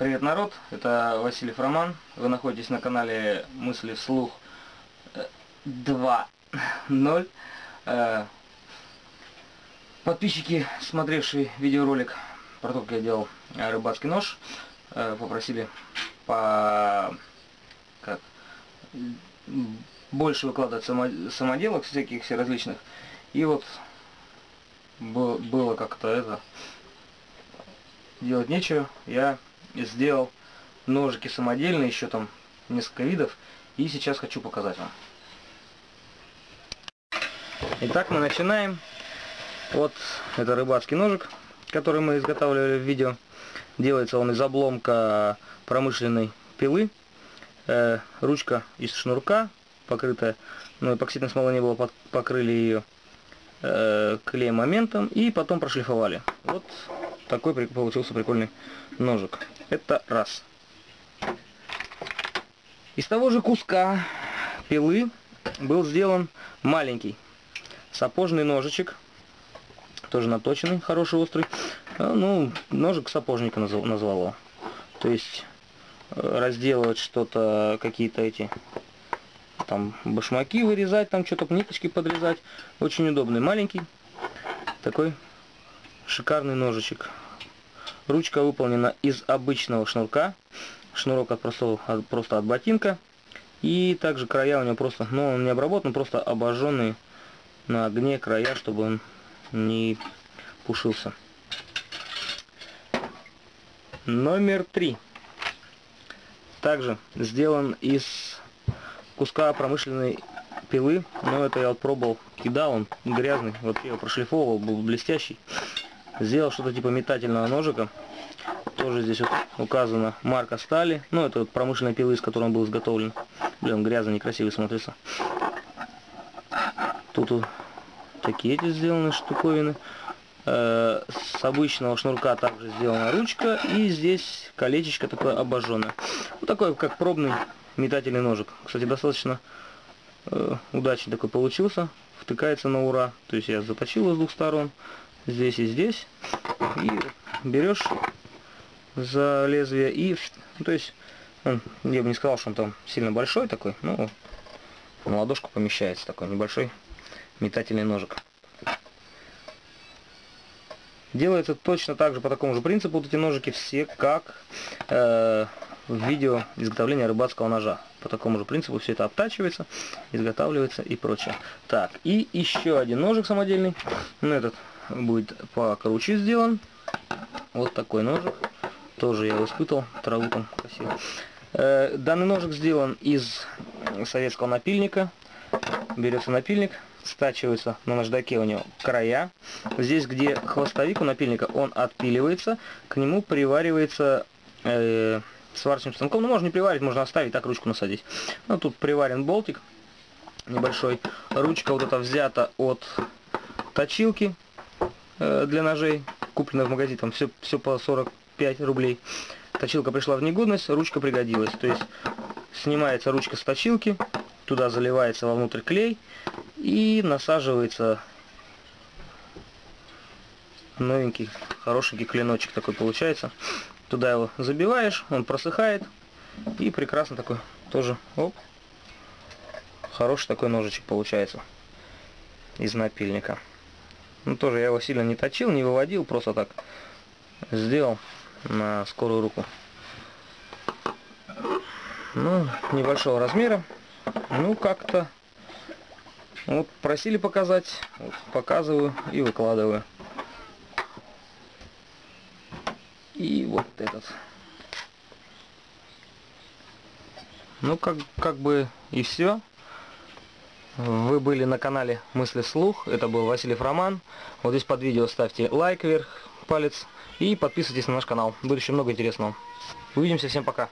Привет, народ! Это Василий Роман. Вы находитесь на канале Мысли вслух 2.0. Э, подписчики, смотревшие видеоролик про то, как я делал рыбацкий нож, э, попросили по... как больше выкладывать самоделок всяких различных. И вот было как-то это делать нечего. Я сделал ножики самодельные, еще там несколько видов. И сейчас хочу показать вам. Итак, мы начинаем. Вот это рыбацкий ножик, который мы изготавливали в видео. Делается он из обломка промышленной пилы. Э, ручка из шнурка, покрытая, ну, эпоксидной смолой не было, покрыли ее э, клеем моментом и потом прошлифовали. Вот такой получился прикольный ножик. Это раз. Из того же куска пилы был сделан маленький сапожный ножичек. Тоже наточенный, хороший, острый. А, ну, ножик сапожника назвал, назвал его. То есть э, разделывать что-то, какие-то эти там башмаки вырезать, там что-то ниточки подрезать. Очень удобный, маленький. Такой шикарный ножичек. Ручка выполнена из обычного шнурка. Шнурок от простого, от, просто от ботинка. И также края у него просто, ну он не обработан, просто обожженные на огне края, чтобы он не пушился. Номер три. Также сделан из куска промышленной пилы, но это я вот пробовал, кидал, он грязный, вот я его прошлифовывал, был блестящий. Сделал что-то типа метательного ножика. Тоже здесь вот указана марка стали. Ну, это вот промышленная пилы, из которой он был изготовлен. Блин, грязно, некрасивый смотрится. Тут вот такие эти сделаны штуковины. Э, с обычного шнурка также сделана ручка. И здесь колечечко такое обожженное. Вот такой, как пробный метательный ножик. Кстати, достаточно э, удачный такой получился. Втыкается на ура. То есть я заточил его с двух сторон здесь и здесь. И берешь за лезвие и, ну, то есть, он, я бы не сказал, что он там сильно большой такой, ну, на ладошку помещается такой небольшой метательный ножик. Делается точно так же, по такому же принципу, вот эти ножики все, как э, в видео изготовления рыбацкого ножа. По такому же принципу все это обтачивается, изготавливается и прочее. Так, и еще один ножик самодельный. Ну, этот будет покруче сделан. Вот такой ножик. Тоже я его испытывал. Траву там красиво. Э, данный ножик сделан из советского напильника. Берется напильник, стачивается на наждаке у него края. Здесь, где хвостовик у напильника, он отпиливается. К нему приваривается э, сварочным станком. Ну, можно не приварить, можно оставить, так ручку насадить. Ну, тут приварен болтик небольшой. Ручка вот эта взята от точилки Э, для ножей, куплено в магазине, там все, все по 45 рублей. Точилка пришла в негодность, ручка пригодилась. То есть снимается ручка с точилки, туда заливается вовнутрь клей и насаживается новенький, хорошенький клиночек такой получается. Туда его забиваешь, он просыхает и прекрасно такой тоже, оп, хороший такой ножичек получается из напильника. Ну, тоже я его сильно не точил, не выводил, просто так сделал на скорую руку. Ну, небольшого размера. Ну, как-то вот просили показать, вот, показываю и выкладываю. И вот этот. Ну, как, как бы и все. Вы были на канале Мысли Слух. Это был Василий Роман. Вот здесь под видео ставьте лайк вверх, палец. И подписывайтесь на наш канал. Будет еще много интересного. Увидимся. Всем пока.